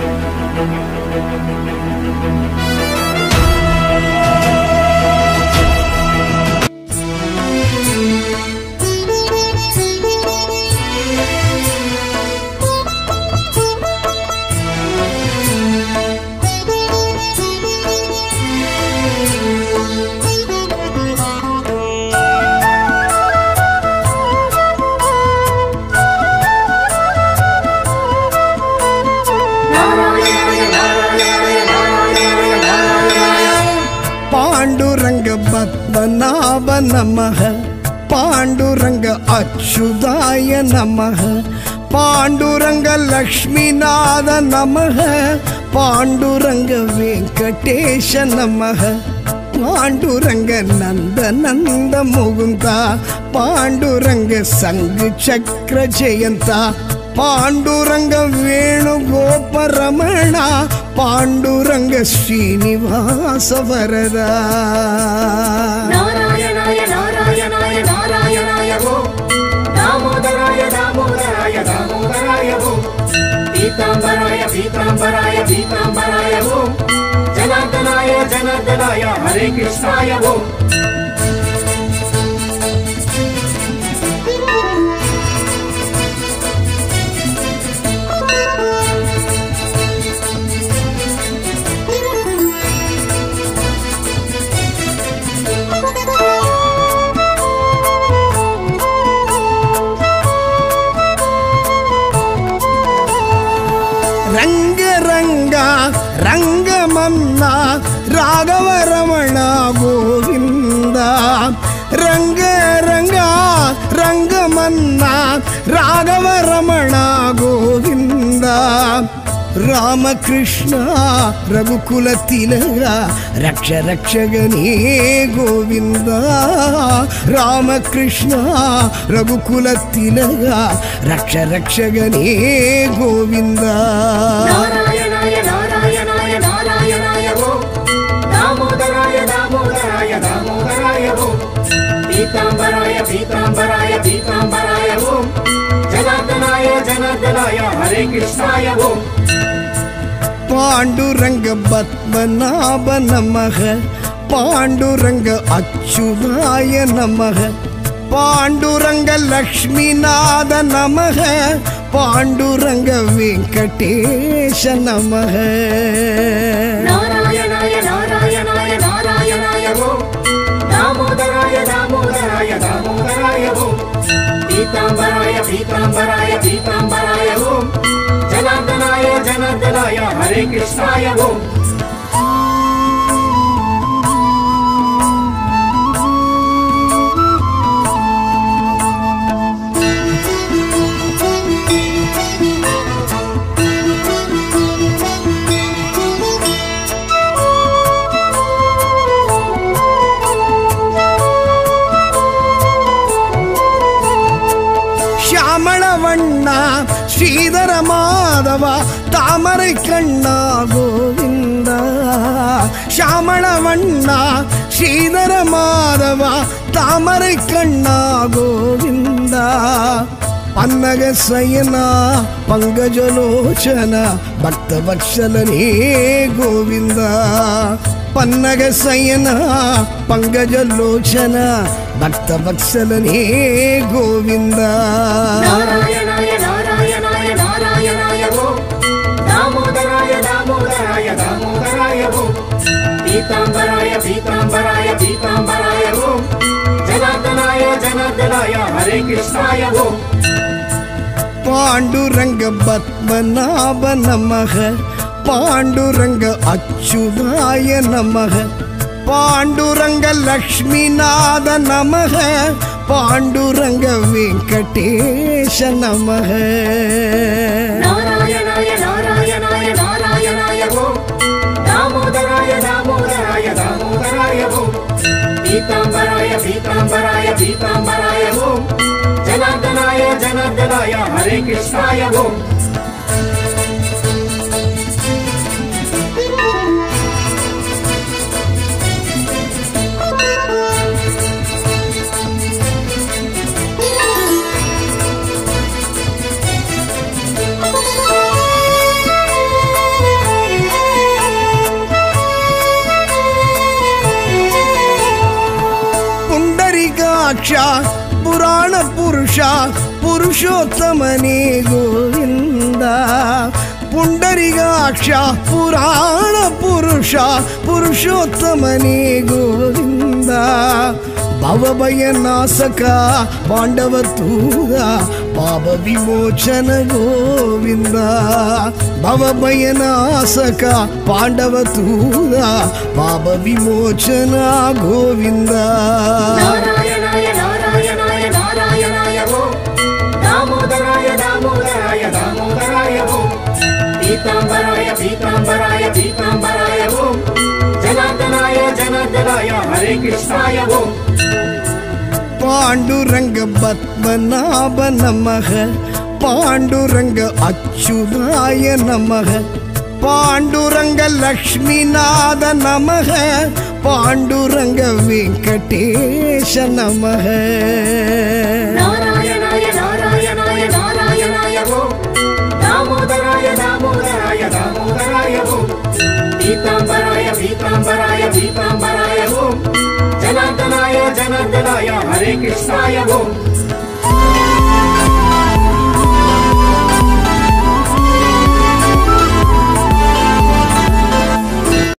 Thank you. Panduranga Padmanabha ನಮಃ ಪಾಂಡುರಂಗ ಅಚ್ಯುತಾಯ ನಮಃ ಪಾಂಡುರಂಗ ಲಕ್ಷ್ಮೀನಾಥ ನಮಃ ಪಾಂಡುರಂಗ ವೆಂಕಟೇಶ ನಮಃ ಪಾಂಡುರಂಗ ನಂದ ನಂದ ಮುಗುಂದ ಪಾಂಡುರಂಗ ಸಂಘ ಚಕ್ರ ಜಯಂತ ಪಾಂಡುರಂಗ ವೇಣುಗೋಪರಮಣ పాండురంగ శ్రీనివాస వరరా జనార్దనాయ జనార్దనాయ హరే కృష్ణాయ ఓ రామన్న రాఘవ రమణ గోవింద. రంగ రంగ రంగమన్న రాఘవ రమణ గోవింద. రామకృష్ణ రఘుకుల తిలక రక్ష రక్షగనే గోవింద. రామకృష్ణ రఘుకుల తిలక రక్ష రక్షగనే గోవిందా. पांडुरंग ओम। जनार्दनाय जनार्दनाय हरे कृष्णाय ओम। पद्मनाभ नमः पांडुरंग अच्युताय नमः। पांडुरंग लक्ष्मीनाथ नमः। पांडुरंग वेंकटेश नमः। नारायणाय नारायणाय नारायणाय दामोदराय दामोदराय दामोदराय ॐ पीतांबराय पीतांबराय पीतांबराय ॐ जनार्दनाय जनार्दनाय हरे कृष्णाय हो। ಶ್ರೀಧರ ಮಾಧವ, ತಾಮರೆ ಕಣ್ಣ ಗೋವಿಂದ கண்ணா ಶ್ರೀಧರ ಮಾಧವ, ತಾಮರೆ ಕಣ್ಣ ಗೋವಿಂದ. ಅನ್ನಗ ಸಯನ ಪಂಕಜಲೋಚನ ಭಕ್ತ ಭಕ್ತವತ್ಸಲನೇ ಗೋವಿಂದ. ಪನ್ನಗ ಸಯನ ಪನ್ನಗಸಯನ ಭಕ್ತ ಭಕ್ತವತ್ಸಲನೇ ಗೋವಿಂದ. ನಾರಾಯಣ பீதாம்பராய பீதாம்பராய பீதாம்பராய ஓம். ஜனார்தனாய ஜனார்தனாய ஹரே கிருஷ்ணாய ஓம். பாண்டுரங்க பத்மநாப நமக பாண்டுரங்க அச்சுதாய நமக பாண்டுரங்க லக்ஷ்மிநாத நமக பாண்டுரங்க வெங்கடேஷ நமக. நாராயண पीताम्बराय पीताम्बराय पीताम्बराय ओम। जनार्दनाय जनार्दनाय हरे कृष्णाय ओम। புண்டரிகாட்சா புராண புருஷா புருஷோத்தமனே கோவிந்தா புண்டரிகாட்சா புராண புருஷா புருஷோத்தமனே கோவிந்தா பவபய நாசகா பாண்டவ தூதா பாப விமோச்சன கோவிந்தா பவபய நாசகா பாண்டவ தூதா பாப விமோச்சன கோவிந்தா பீதாம்பராய பீதாம்பராய பீதாம்பராய ஓம் ஜனார்தனாய ஜனார்தனாய ஹரே கிருஷ்ணாய ஓம் பாண்டுரங்க பத்மநாப நமக பாண்டுரங்க அச்சுதாய நமக பாண்டுரங்க லக்ஷ்மிநாத நமக பாண்டுரங்க வெங்கடேஷ நமக पीताम्बराय पीताम्बराय पीतांबराय ओम जनार्दनाय जनार्दनाय हरे कृष्णाय ओम